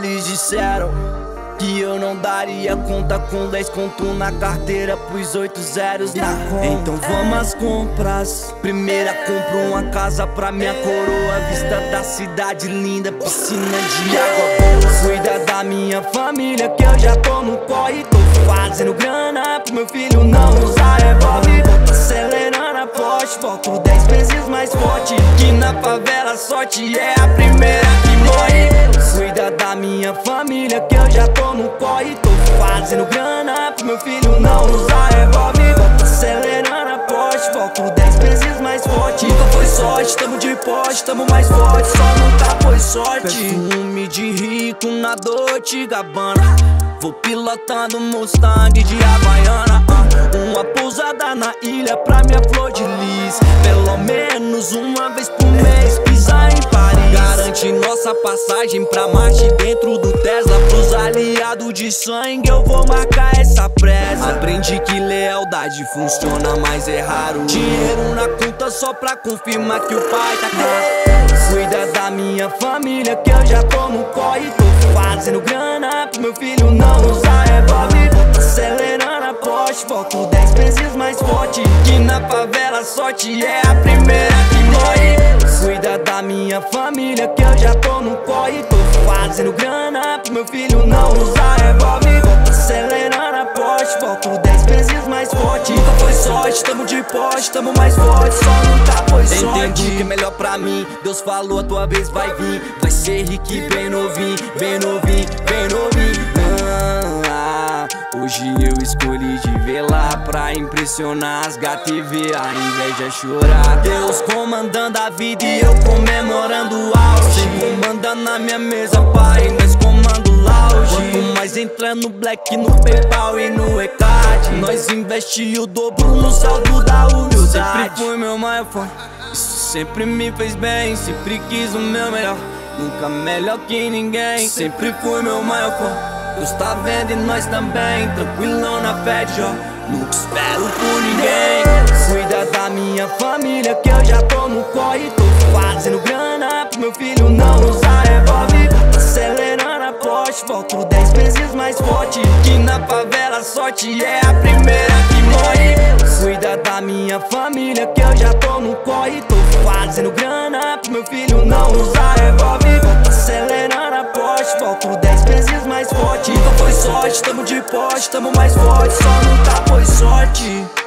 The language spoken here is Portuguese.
disseram que eu não daria conta com 10 conto na carteira pros oito zeros na conta. Então vamos às compras. Primeira compro uma casa pra minha coroa, vista da cidade linda, piscina de água. Cuida da minha família que eu já tô no corre, tô fazendo grana pro meu filho não usar Volto 10 vezes mais forte. Que na favela sorte é a primeira que morre. Cuida da minha família que eu já tô no corre. Tô fazendo grana pro meu filho não usar revólver. Acelerando a Porsche, volto dez vezes mais forte. Nunca foi sorte, tamo de poste, tamo mais forte. Só nunca foi sorte. Perfume de rico na Dolce Gabbana. Vou pilotando Mustang de Havaiana Nossa passagem pra Marte dentro do Tesla. Pros aliados de sangue eu vou marcar essa pressa Aprendi que lealdade funciona, mas é raro. Dinheiro na conta só pra confirmar que o pai tá claro. Cuida da minha família que eu já tô no corre. Tô fazendo grana pro meu filho não usar revólver. Acelerando a Porsche, volto dez vezes mais forte. Que na favela a sorte é a primeira que morre Minha família que eu já tô no corre Tô fazendo grana pro meu filho não usar revólver. Acelerando a Porsche, volto dez vezes mais forte. Nunca foi sorte, tamo de poste, tamo mais forte. Só nunca foi sorte. Entendi que é melhor pra mim. Deus falou a tua vez vai vir. Vai ser rico bem novinho, bem novinho, bem novinho Hoje eu escolhi de velar pra impressionar as gatas e ver a inveja chorar. Deus comandando a vida e eu comemorando o auge. Comandando na minha mesa, pai, nós comando lounge Quanto mais entra no black, no Paypal e no ECAD Nós investi o dobro no saldo da humildade Sempre fui meu maior fã, isso sempre me fez bem Sempre quis o meu melhor, nunca melhor que ninguém Sempre fui meu maior fã Deus tá vendo e nós também Tranquilão na fé de ó. Nunca espero por ninguém. Cuida da minha família que eu já tô no corre. Tô fazendo grana pro meu filho não usar revólver. Acelerando a Porsche, volto dez vezes mais forte. Que na favela a sorte é a primeira que morre. Cuida da minha família que eu já tô no corre. Tô fazendo grana pro meu filho não usar revólver. Acelerando sorte, tamo de poste, tamo mais forte Só nunca foi sorte